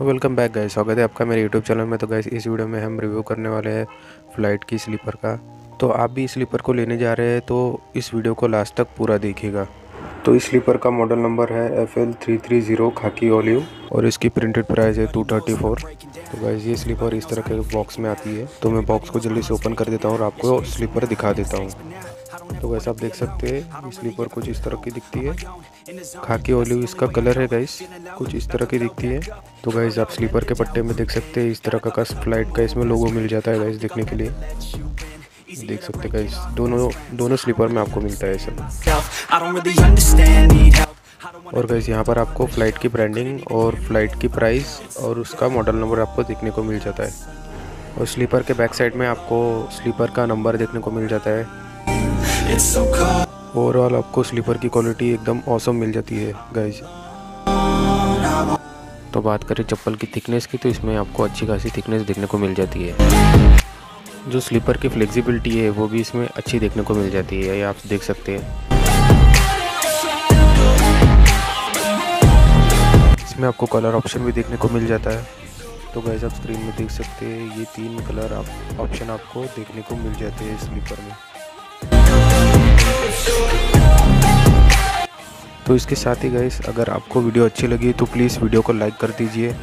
Welcome back guys स्वागत है आपका मेरे यूट्यूब चैनल में। तो गाइस इस वीडियो में हम रिव्यू करने वाले हैं फ़्लाइट की स्लीपर का। तो आप भी स्लीपर को लेने जा रहे हैं तो इस वीडियो को लास्ट तक पूरा देखिएगा। तो इस स्लीपर का मॉडल नंबर है F L three three zero khaki olive और इसकी प्रिंटेड प्राइस है टू थर्टी फोर तो गाइस ये स्लीपर इस तरह के बॉक्स में आती है। तो मैं बॉक्स को जल्दी से ओपन कर देता हूँ और आपको स्लीपर दिखा देता हूँ। तो वैसे आप देख सकते हैं स्लीपर कुछ इस तरह की दिखती है। खाकी ओलिव इसका कलर है गाइस कुछ इस तरह की दिखती है। तो गाइस आप स्लीपर के पट्टे में देख सकते हैं, इस तरह का कस फ़्लाइट का इसमें लोगो मिल जाता है गाइस देखने के लिए। देख सकते हैं गाइस दोनों दोनों स्लीपर में आपको मिलता है सब और गाइस यहाँ पर आपको फ़्लाइट की ब्रांडिंग और फ़्लाइट की प्राइस और उसका मॉडल नंबर आपको देखने को मिल जाता है। और स्लीपर के बैक साइड में आपको स्लीपर का नंबर देखने को मिल जाता है। ओवरऑल आपको स्लीपर की क्वालिटी एकदम औसम मिल जाती है गाइज़ तो बात करें चप्पल की थिकनेस की तो इसमें आपको अच्छी खासी थिकनेस देखने को मिल जाती है. जो स्लीपर की फ्लेक्सिबिलिटी है, वो भी इसमें अच्छी देखने को मिल जाती है, ये आप देख सकते हैं. इसमें आपको कलर ऑप्शन भी देखने को मिल जाता है. तो गैस आप स्क्रीन में देख सकते हैं, ये तीन कलर आप ऑप्शन आपको देखने को मिल जाते हैं स्लीपर में. तो इसके साथ ही गाइस अगर आपको वीडियो अच्छी लगी तो प्लीज़ वीडियो को लाइक कर दीजिए।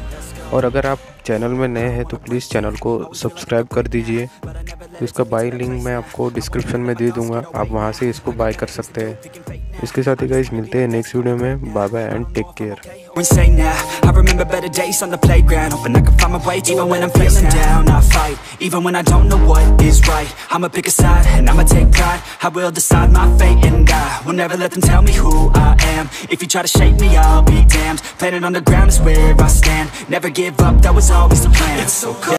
और अगर आप चैनल में नए हैं तो प्लीज़ चैनल को सब्सक्राइब कर दीजिए। तो इसका बाई लिंक मैं आपको डिस्क्रिप्शन में दे दूँगा, आप वहाँ से इसको बाय कर सकते हैं। इसके साथ ही गाइस मिलते हैं नेक्स्ट वीडियो में bye bye and take care Insane now I remember better days on the playground Hoping I can find my way Even when I'm feeling down I fight Even when I don't know what is right I'ma pick a side And I'ma take pride I will decide my fate And I will never let them tell me who I am If you try to shake me, I'll be damned Planet on the ground is where I stand Never give up, that was always the plan It's so cold